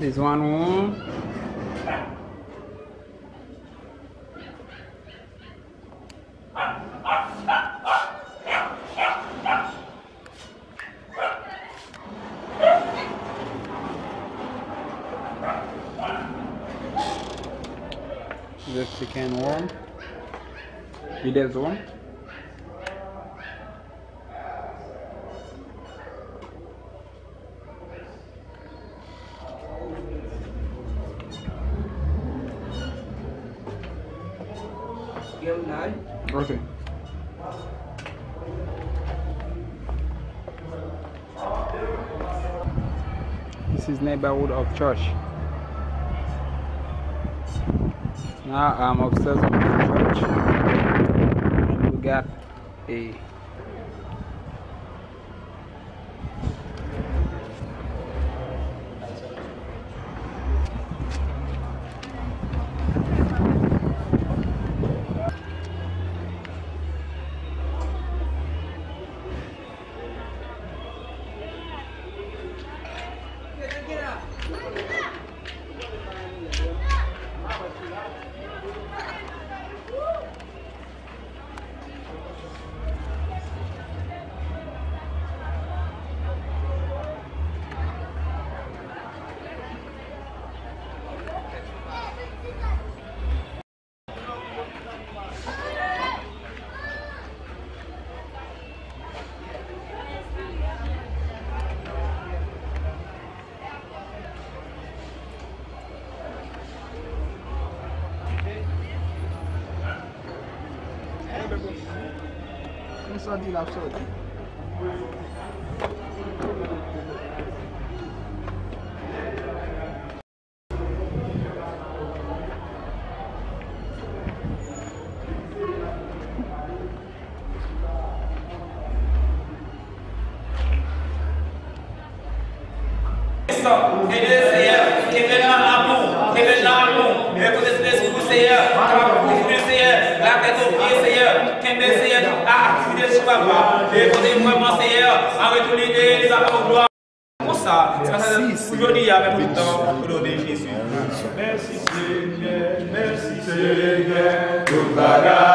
This one room. The chicken warm. Middle zone. Okay. This is neighborhood of church. Now I'm upstairs of the church. We got a Insan di la psodi. papa. Et côté moi, mon Seigneur, à retourner les affaires gloire. Pour ça, c'est aujourd'hui avec le temps, pour l'ordre de Jésus. Merci Seigneur, merci Seigneur, tout bagage.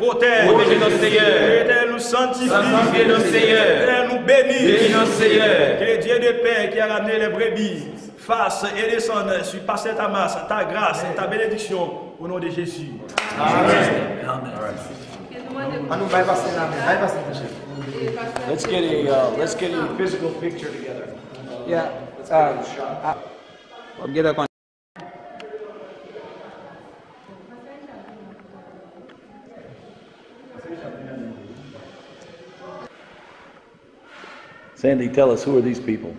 Protège, Protégez nos Seigneur. l'Éternel nous sanctifie, Sanctifiez nos Seigneur. l'Éternel nous bénit. Bénis nos Seigneur. Que le Dieu de paix qui a ramené les brebis fasse et descende sur passer ta masse, ta grâce et ta bénédiction au nom de Jésus. Let's get a uh, let's get a physical picture together. Yeah. Uh, uh, I'll get a con- Sandy, tell us who are these people?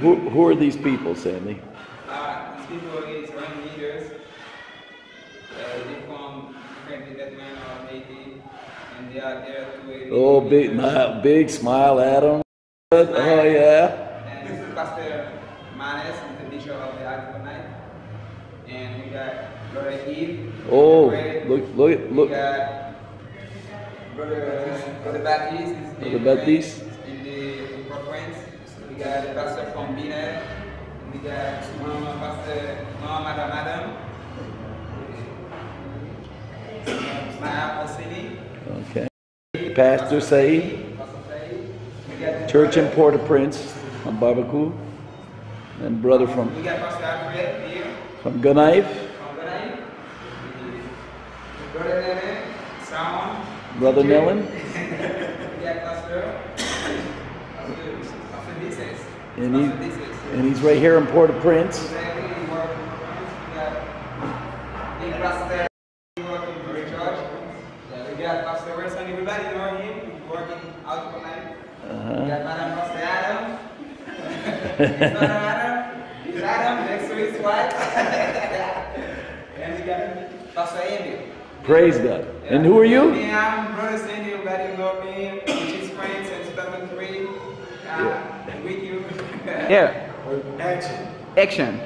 Who who are these people, Sandy? Uh, these people one leaders. Uh, they from and they are there to. Oh, big big smile at them. Oh yeah. And this is Pastor Manes, the bishop of the. And we got Brother Eve. Oh, look look at- We look. got Brother, Brother Baptiste. is Brother Baptiste. In the conference. We got the pastor from Bina. We got Mama Pastor, Mama Madam Madam. Pastor Saeed, Pastor Said. We got the church in Port-au-Prince on Barbecue. and brother from, We got Pastor Alfred from Ghana. Brother Nellen, and he, and he's right here in Port-au-Prince. Uh-huh. next to his wife. and we got Pastor Andy. Praise God. And who are you? Me, I'm Brother Sandy, everybody know me, which is friends since 2003. Uh, with you. Yeah. Action. Action.